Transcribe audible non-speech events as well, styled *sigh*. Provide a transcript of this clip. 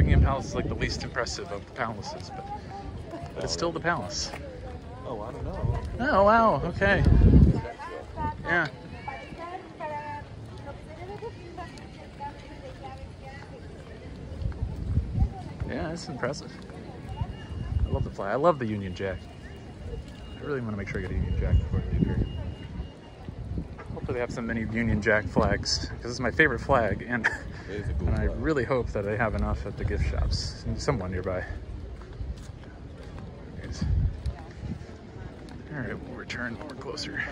Buckingham Palace is like the least impressive of the palaces, but, but it's oh, still the palace. Oh, I don't know. Oh, wow, okay. Yeah. Yeah, it's impressive. I love the flag. I love the Union Jack. I really want to make sure I get a Union Jack before I leave here. Hopefully they have some many Union Jack flags because it's my favorite flag and, It is a cool and *laughs* I flag. really hope that they have enough at the gift shops. Someone nearby. All right, we'll return. We're closer.